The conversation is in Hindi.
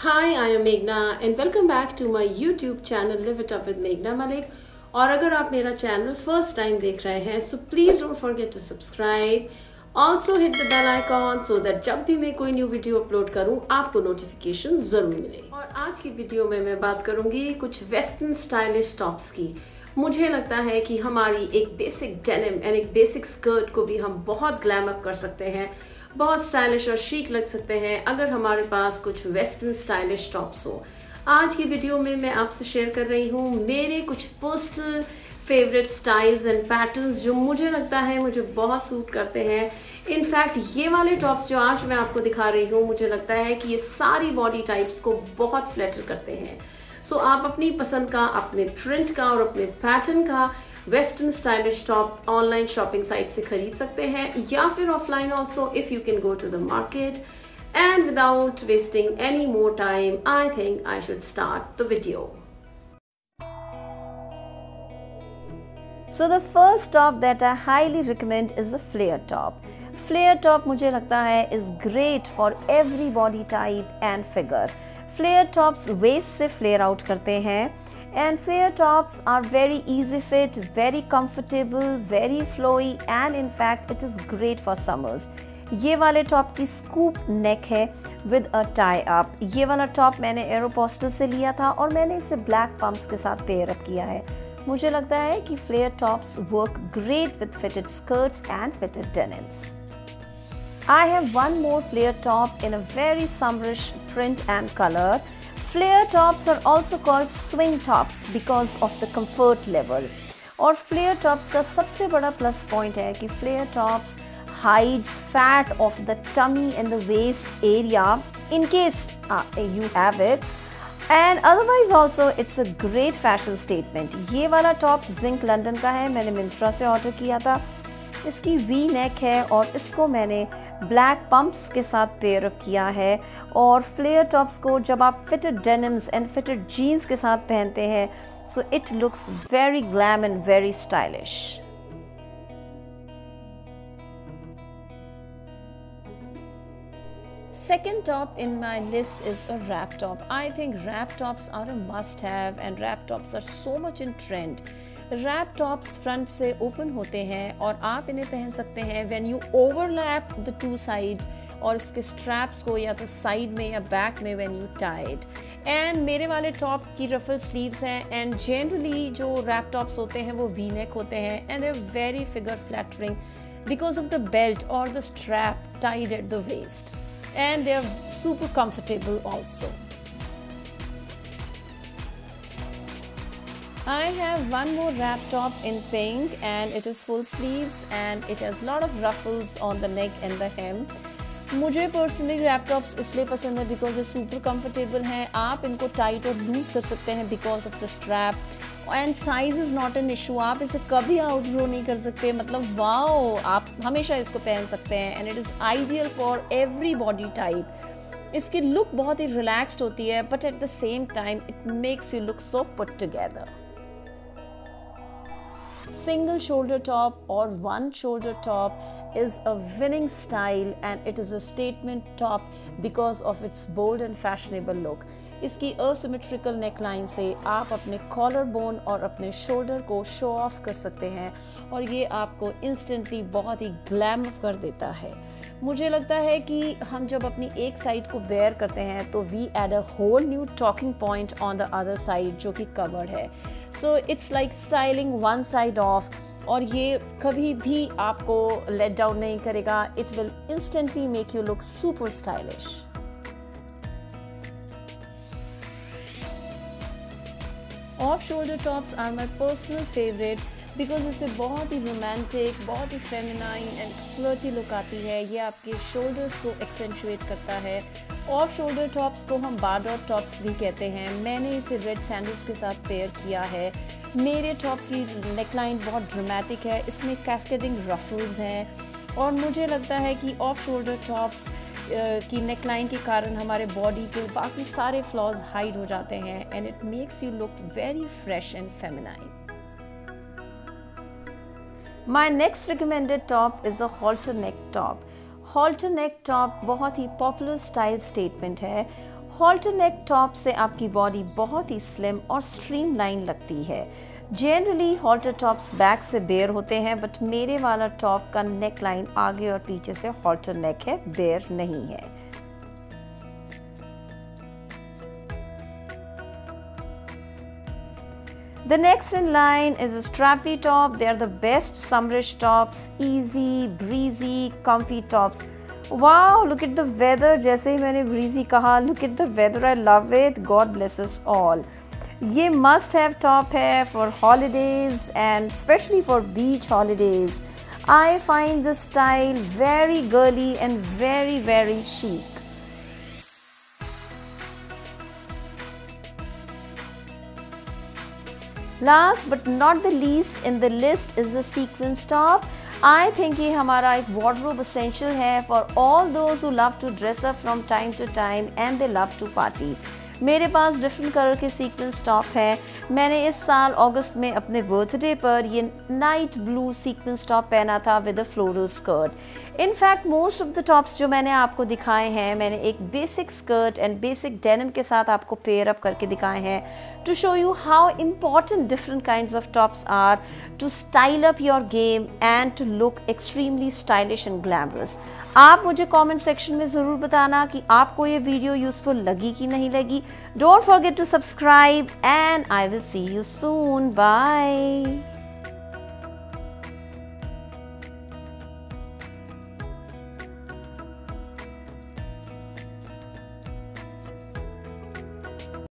Hi, I am Meghna and welcome back to my YouTube channel Live It Up with Meghna Malik. और अगर आप मेरा चैनल फ़र्स्ट टाइम देख रहे हैं so please don't forget to subscribe also hit the bell icon so that जब भी मैं कोई न्यू वीडियो अपलोड करूँ आपको नोटिफिकेशन ज़रूर मिले। और आज की वीडियो में मैं बात करूँगी कुछ वेस्टर्न स्टाइलिश टॉप्स की। मुझे लगता है कि हमारी एक बेसिक डेनिम एंड एक बेसिक स्कर्ट को भी हम बहुत ग्लैम अप कर सकते हैं। बहुत स्टाइलिश और शीक लग सकते हैं अगर हमारे पास कुछ वेस्टर्न स्टाइलिश टॉप्स हो। आज की वीडियो में मैं आपसे शेयर कर रही हूँ मेरे कुछ personal favourite styles and patterns जो मुझे लगता है मुझे बहुत सूट करते हैं। इनफैक्ट ये वाले टॉप्स जो आज मैं आपको दिखा रही हूँ मुझे लगता है कि ये सारी बॉडी टाइप्स को बहुत फ्लैटर करते हैं। सो so, आप अपनी पसंद का अपने प्रिंट का और अपने पैटर्न का western stylish top online shopping site से खरीद सकते हैं, या फिर offline also if you can go to the market and without wasting any more time I think I should start the video so the first top that I highly recommend is a flare top flare top मुझे लगता है is great for every body type and figure flare tops waist से फ्लेयर आउट करते हैं. and flare tops are very easy fit, very comfortable, very flowy, and in fact, it is great for summers. ये वाले टॉप की स्कूप नेक है विद अ टाई अप ये वाला टॉप मैंने एरोपोस्टल से लिया था और मैंने इसे ब्लैक पम्प्स के साथ पेयर अप किया है। मुझे लगता है कि flare tops work great with fitted skirts and fitted denims I have one more flare top in a very summerish print and colour Flare tops are also called swing tops because of the comfort level. और फ्लेयर टॉप्स का सबसे बड़ा प्लस पॉइंट है कि flare tops hides fat of the tummy and the waist area in case uh, you have it and otherwise also it's a great fashion statement ये वाला टॉप जिंक लंदन का है मैंने मिंत्रा से ऑर्डर किया था इसकी वी नेक है और इसको मैंने ब्लैक पंप्स के साथ पेयर किया है और फ्लेयर टॉप्स को जब आप fitted denims and fitted jeans के साथ पहनते हैं so it looks very glam and very stylish Second top in my list is a wrap top. I think wrap tops are a must have and wrap tops are so much in trend. Wrap tops front से ओपन होते हैं और आप इन्हें पहन सकते हैं when you overlap the two sides और इसके स्ट्रैप्स को या तो साइड में या बैक में व्हेन यू टाइड एंड मेरे वाले टॉप की रफल स्लीव्स हैं एंड जनरली जो रैप टॉप्स होते हैं वो वी नेक होते हैं and they very figure flattering because of the belt और the strap tied at the waist and they are super comfortable also. I have one more wrap top in pink and it is full sleeves and it has lot of ruffles on the neck and the hem. मुझे पर्सनली रैप टॉप्स इसलिए पसंद है बिकॉज़ ये सुपर कंफर्टेबल हैं। आप इनको टाइट और लूज कर सकते हैं because of the strap and size is not an issue आप इसे कभी आउटग्रो नहीं कर सकते। मतलब वाओ आप हमेशा इसको पहन सकते हैं and it is ideal for every body type इसकी लुक बहुत ही रिलैक्सड होती है but at the same time it makes you look so put together single shoulder top or one shoulder top is a winning style and it is a statement top because of its bold and fashionable look. इसकी असिमेट्रिकल नेकलाइन से आप अपने कॉलर बोन और अपने शोल्डर को शो ऑफ़ कर सकते हैं और ये आपको इंस्टेंटली बहुत ही ग्लैम कर देता है मुझे लगता है कि हम जब अपनी एक साइड को बेयर करते हैं तो we add a whole new talking point on the other side जो कि कवर्ड है। So it's like styling one side off और ये कभी भी आपको लेट डाउन नहीं करेगा। It will instantly make you look super stylish off shoulder tops are my personal favourite because इसे बहुत ही रोमांटिक बहुत ही फेमिनाइन एंड फ्लर्टी लुक आती है, ये आपके शोल्डर्स को एक्सेंचुएट करता है। ऑफ़ शोल्डर टॉप्स को हम बारडॉट टॉप्स भी कहते हैं। मैंने इसे रेड सैंडल्स के साथ पेयर किया है। मेरे टॉप की नेकलाइन बहुत ड्रामेटिक है। इसमें कैस्केडिंग रफल्स हैं। और मुझे लगता है कि ऑफ़ शोल्डर टॉप्स की नेकलाइन के कारण हमारे बॉडी के बाकी सारे फ्लॉज हाइड हो जाते हैं। And it makes you look very fresh and feminine My next recommended top is a halter neck top. halter neck top बहुत ही पॉपुलर स्टाइल स्टेटमेंट है। हॉल्टर नेक टॉप से आपकी बॉडी बहुत ही स्लिम और स्ट्रीमलाइन लगती है। जनरली हॉल्टर टॉप्स बैक से बेयर होते हैं बट मेरे वाला टॉप का नेक लाइन आगे और पीछे से हॉल्टर नेक है बेयर नहीं है। The next in line is a strappy top. They are the best summerish tops, easy, breezy, comfy tops. Wow, look at the weather. जैसे ही मैंने breezy कहा, look at the weather. I love it. God bless us all. ये must have top है for holidays and especially for beach holidays. I find this style very girly and very very chic. Last but not the least in the list is the sequence top. I think ये हमारा एक wardrobe essential है for all those who love to dress up from time to time and they love to party. मेरे पास डिफरेंट कलर के सीक्वेंस टॉप है। मैंने इस साल अगस्त में अपने बर्थडे पर ये नाइट ब्लू सीक्वेंस टॉप पहना था with a floral skirt in fact most of the tops जो मैंने आपको दिखाए हैं, मैंने एक basic skirt and basic denim के साथ आपको पेयर अप करके दिखाए हैं। To show you how important different kind of tops are to style up your game and to look extremely stylish and glamorous आप मुझे कमेंट सेक्शन में ज़रूर बताना कि आपको ये वीडियो यूज़फुल लगी कि नहीं लगी। Don't forget to subscribe and I will see you soon. Bye.